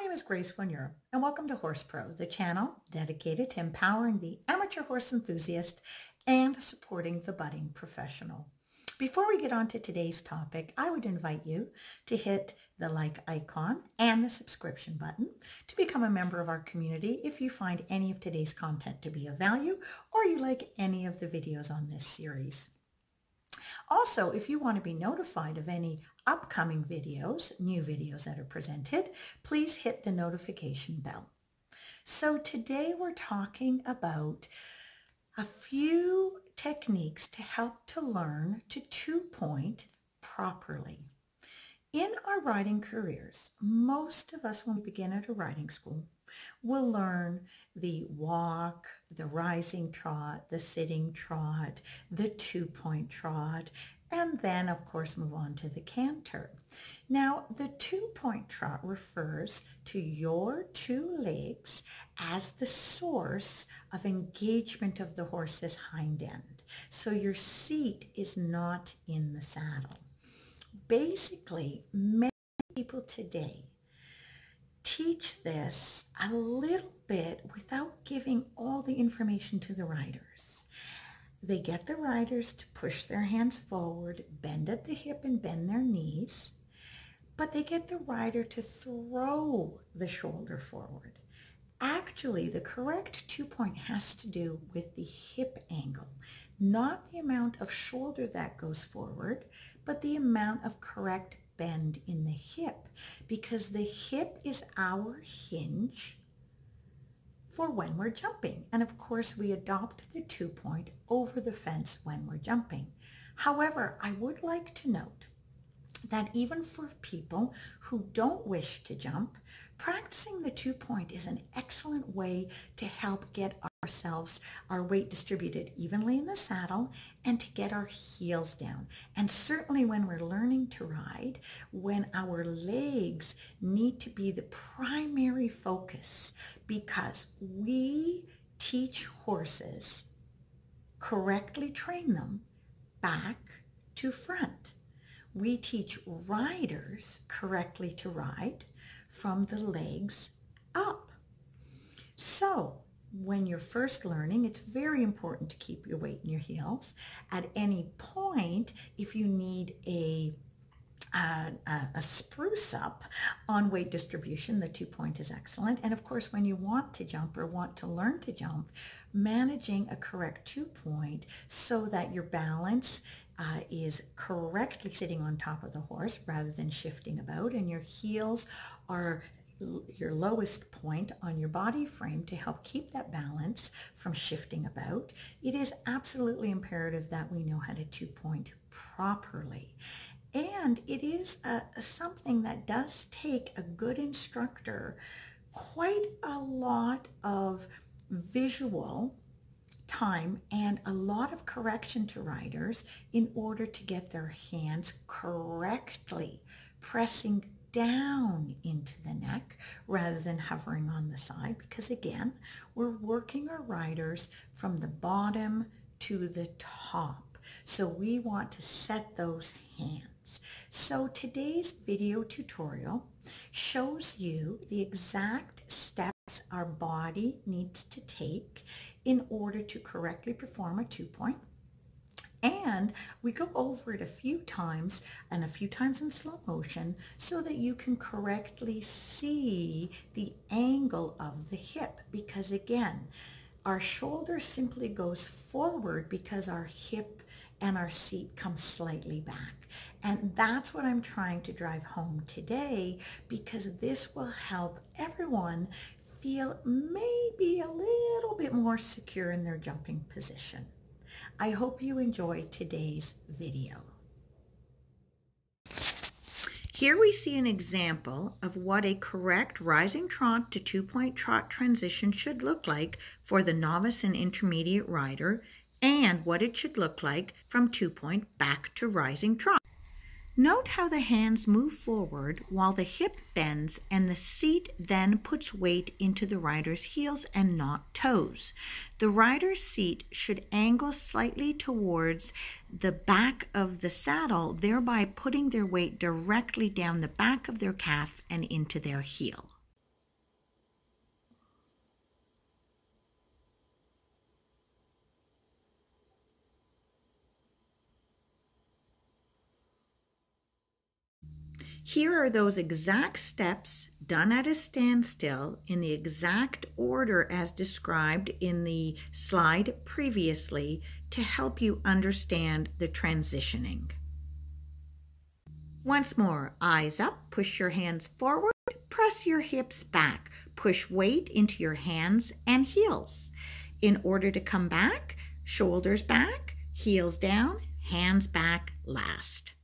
name is Grace Von and welcome to Horse Pro, the channel dedicated to empowering the amateur horse enthusiast and supporting the budding professional. Before we get on to today's topic, I would invite you to hit the like icon and the subscription button to become a member of our community if you find any of today's content to be of value or you like any of the videos on this series. Also, if you want to be notified of any upcoming videos, new videos that are presented, please hit the notification bell. So today we're talking about a few techniques to help to learn to two-point properly. In our writing careers, most of us when we begin at a riding school will learn the walk, the rising trot, the sitting trot, the two-point trot, and then of course move on to the canter. Now the two-point trot refers to your two legs as the source of engagement of the horse's hind end. So your seat is not in the saddle. Basically, many people today teach this a little bit without giving all the information to the riders. They get the riders to push their hands forward, bend at the hip and bend their knees, but they get the rider to throw the shoulder forward. Actually, the correct two point has to do with the hip angle, not the amount of shoulder that goes forward, but the amount of correct bend in the hip because the hip is our hinge for when we're jumping. And of course, we adopt the two point over the fence when we're jumping. However, I would like to note that even for people who don't wish to jump, practicing the two point is an excellent way to help get ourselves, our weight distributed evenly in the saddle and to get our heels down. And certainly when we're learning to ride, when our legs need to be the primary focus because we teach horses, correctly train them back to front. We teach riders correctly to ride from the legs up. So when you're first learning, it's very important to keep your weight in your heels. At any point, if you need a a, a, spruce up on weight distribution. The two point is excellent. And of course, when you want to jump or want to learn to jump, managing a correct two point so that your balance uh, is correctly sitting on top of the horse rather than shifting about and your heels are your lowest point on your body frame to help keep that balance from shifting about, it is absolutely imperative that we know how to two point properly. And it is a, a, something that does take a good instructor quite a lot of visual time and a lot of correction to riders in order to get their hands correctly pressing down into the neck rather than hovering on the side because again, we're working our riders from the bottom to the top. So we want to set those hands. So today's video tutorial shows you the exact steps our body needs to take in order to correctly perform a two-point and we go over it a few times and a few times in slow motion so that you can correctly see the angle of the hip. Because again, our shoulder simply goes forward because our hip and our seat comes slightly back. And that's what I'm trying to drive home today because this will help everyone feel maybe a little bit more secure in their jumping position. I hope you enjoyed today's video. Here we see an example of what a correct rising trot to two-point trot transition should look like for the novice and intermediate rider and what it should look like from two-point back to rising trot. Note how the hands move forward while the hip bends and the seat then puts weight into the rider's heels and not toes. The rider's seat should angle slightly towards the back of the saddle, thereby putting their weight directly down the back of their calf and into their heel. Here are those exact steps done at a standstill in the exact order as described in the slide previously to help you understand the transitioning. Once more, eyes up, push your hands forward, press your hips back, push weight into your hands and heels. In order to come back, shoulders back, heels down, hands back last.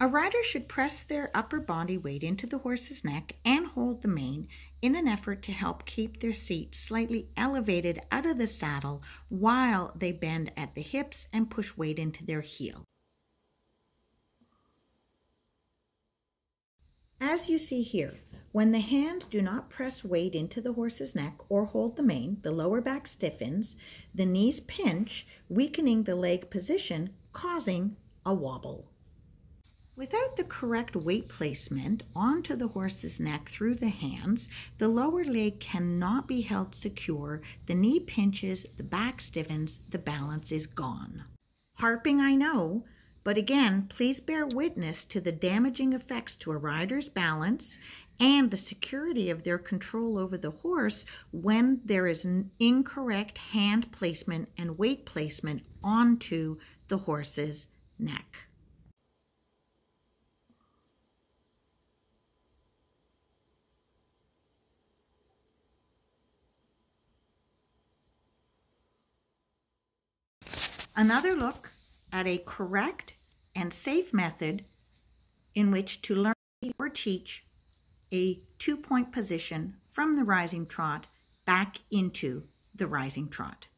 A rider should press their upper body weight into the horse's neck and hold the mane in an effort to help keep their seat slightly elevated out of the saddle while they bend at the hips and push weight into their heel. As you see here, when the hands do not press weight into the horse's neck or hold the mane, the lower back stiffens, the knees pinch, weakening the leg position, causing a wobble. Without the correct weight placement onto the horse's neck through the hands, the lower leg cannot be held secure, the knee pinches, the back stiffens, the balance is gone. Harping, I know, but again, please bear witness to the damaging effects to a rider's balance and the security of their control over the horse when there is an incorrect hand placement and weight placement onto the horse's neck. Another look at a correct and safe method in which to learn or teach a two point position from the rising trot back into the rising trot.